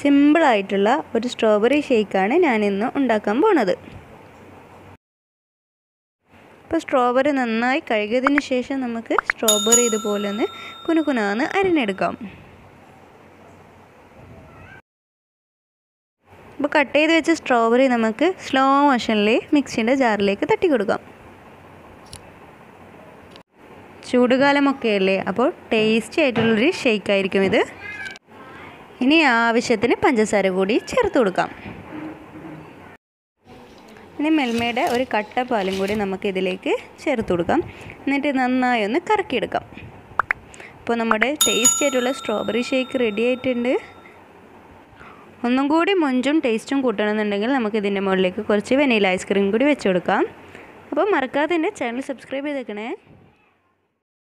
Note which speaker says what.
Speaker 1: സിമ്പിളായിട്ടുള്ള ഒരു സ്ട്രോബെറി ഷേക്കാണ് ഇന്ന് ഉണ്ടാക്കാൻ പോണത്. ഇപ്പോൾ സ്ട്രോബെറി നന്നായി കഴുകിയതിന് ശേഷം നമുക്ക് സ്ട്രോബെറി ഇതുപോലെ ഒന്ന് കുനുകുനാന്ന് അരിഞ്ഞെടുക്കാം. അപ്പോൾ കട്ട് ചെയ്ത് വെച്ച സ്ട്രോബെറി നമുക്ക് സ്ലോ മോഷനിൽ മിക്സിന്റെ ജാറിലേക്ക് തട്ടി കൊടുക്കാം ചൂടുകാലമൊക്കെ അല്ലേ അപ്പോൾ ടേസ്റ്റി ആയിട്ടുള്ളൊരു ഷേക്കായിരിക്കും ഇത്. ഇനി ആവശ്യത്തിന് പഞ്ചസാര കൂടി ചേർത്ത് കൊടുക്കാം. ഇനി മെൽമയുടെ ഒരു കട്ട പാലും കൂടി നമുക്ക് ഇതിലേക്ക് ചേർത്ത് കൊടുക്കാം. എന്നിട്ട് നന്നായി ഒന്ന് കറക്കിയെടുക്കാം. അപ്പോൾ നമ്മുടെ ടേസ്റ്റ് ആയിട്ടുള്ള സ്ട്രോബെറി ഷേക്ക് റെഡി ആയിട്ടുണ്ട്. ഒന്നും കൂടി മൊഞ്ചും ടേസ്റ്റും കൂട്ടണമെന്നുണ്ടെങ്കിൽ നമുക്ക് ഇതിന്റെ മുകളിലേക്ക് കുറച്ച് വെനീല ഐസ്ക്രീം കൂടി വെച്ച് കൊടുക്കാം. അപ്പോൾ മറക്കാതെ എന്റെ ചാനൽ സബ്സ്ക്രൈബ് ചെയ്തേക്കണേ.